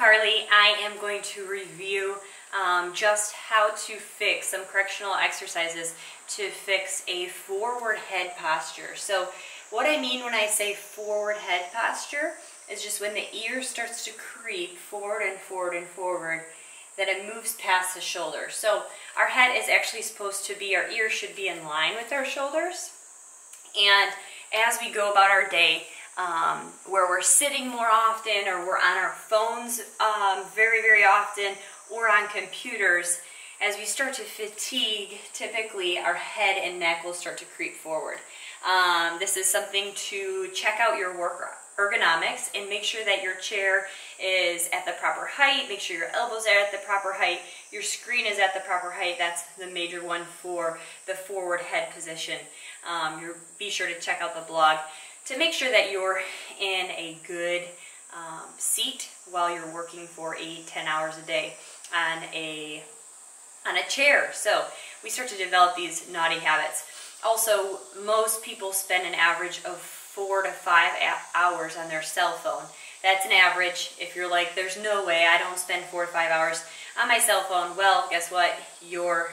Carley. I am going to review um, just how to fix some correctional exercises to fix a forward head posture. So what I mean when I say forward head posture is just when the ear starts to creep forward and forward and forward, that it moves past the shoulder. So our head is actually supposed to be, our ear should be in line with our shoulders. And as we go about our day, um, where we're sitting more often or we're on our phones um, very, very often or on computers, as we start to fatigue, typically our head and neck will start to creep forward. Um, this is something to check out your work ergonomics and make sure that your chair is at the proper height, make sure your elbows are at the proper height, your screen is at the proper height. That's the major one for the forward head position. Um, be sure to check out the blog to make sure that you're in a good um, seat while you're working for 8, 10 hours a day on a, on a chair. So we start to develop these naughty habits. Also, most people spend an average of four to five hours on their cell phone. That's an average. If you're like, there's no way I don't spend four to five hours on my cell phone, well, guess what? You're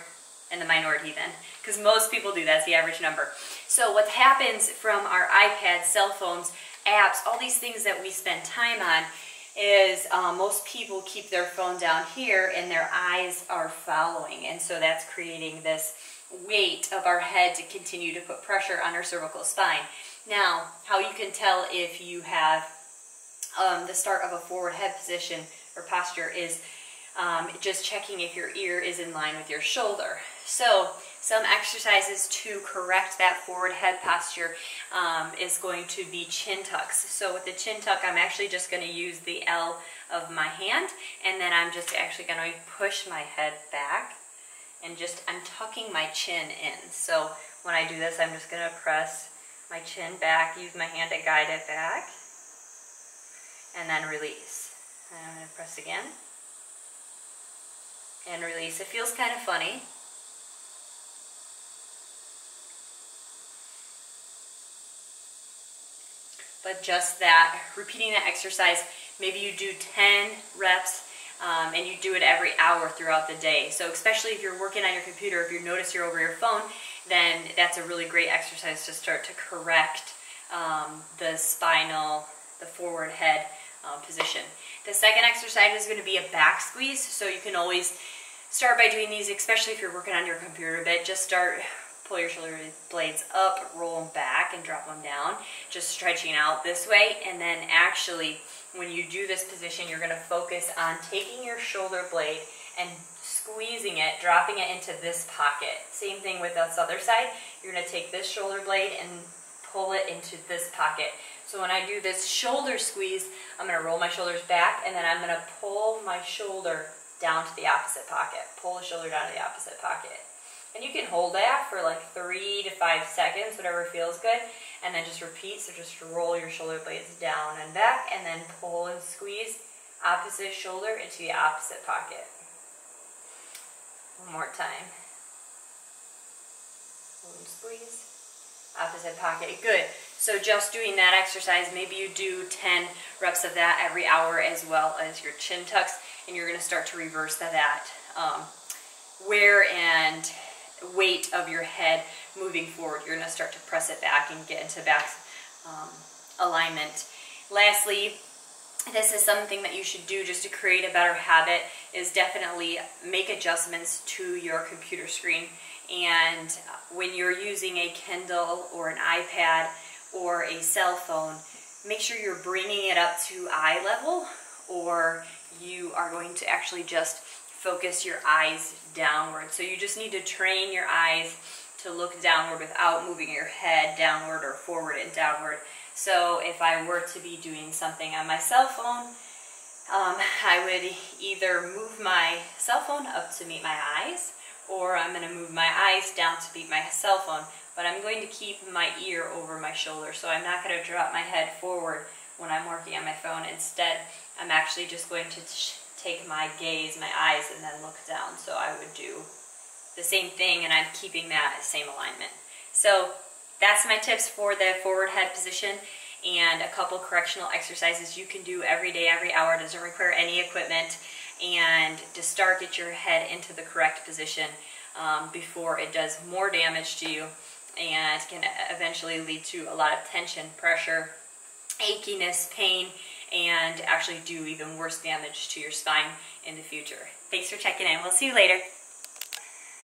in the minority then, because most people do. That's the average number. So what happens from our iPads, cell phones, apps, all these things that we spend time on is um, most people keep their phone down here and their eyes are following. And so that's creating this weight of our head to continue to put pressure on our cervical spine. Now, how you can tell if you have um, the start of a forward head position or posture is um, just checking if your ear is in line with your shoulder. So some exercises to correct that forward head posture um, is going to be chin tucks. So with the chin tuck, I'm actually just going to use the L of my hand, and then I'm just actually going to push my head back, and just, I'm tucking my chin in. So when I do this, I'm just going to press my chin back, use my hand to guide it back, and then release. And I'm going to press again, and release. It feels kind of funny. But just that, repeating that exercise, maybe you do 10 reps um, and you do it every hour throughout the day. So especially if you're working on your computer, if you notice you're over your phone, then that's a really great exercise to start to correct um, the spinal, the forward head uh, position. The second exercise is going to be a back squeeze, so you can always start by doing these, especially if you're working on your computer a bit. Just start, pull your shoulder blades up, roll them back, and drop them down. Just stretching out this way, and then actually, when you do this position, you're going to focus on taking your shoulder blade and squeezing it, dropping it into this pocket. Same thing with this other side. You're going to take this shoulder blade and pull it into this pocket. So when I do this shoulder squeeze, I'm going to roll my shoulders back and then I'm going to pull my shoulder down to the opposite pocket. Pull the shoulder down to the opposite pocket. And you can hold that for like three to five seconds, whatever feels good. And then just repeat. So just roll your shoulder blades down and back and then pull and squeeze opposite shoulder into the opposite pocket. One more time. Pull and squeeze. Opposite pocket. Good. So just doing that exercise, maybe you do 10 reps of that every hour as well as your chin tucks and you're going to start to reverse that um, wear and weight of your head moving forward. You're going to start to press it back and get into back um, alignment. Lastly, this is something that you should do just to create a better habit is definitely make adjustments to your computer screen and when you're using a Kindle or an iPad or a cell phone make sure you're bringing it up to eye level or you are going to actually just focus your eyes downward. So you just need to train your eyes to look downward without moving your head downward or forward and downward. So if I were to be doing something on my cell phone, um, I would either move my cell phone up to meet my eyes, or I'm going to move my eyes down to meet my cell phone, but I'm going to keep my ear over my shoulder, so I'm not going to drop my head forward when I'm working on my phone. Instead, I'm actually just going to take my gaze, my eyes, and then look down. So I would do the same thing, and I'm keeping that same alignment. So that's my tips for the forward head position. and a couple correctional exercises you can do every day, every hour. Doesn't require any equipment. And to start, get your head into the correct position um, before it does more damage to you and can eventually lead to a lot of tension, pressure, achiness, pain, and actually do even worse damage to your spine in the future. Thanks for checking in. We'll see you later.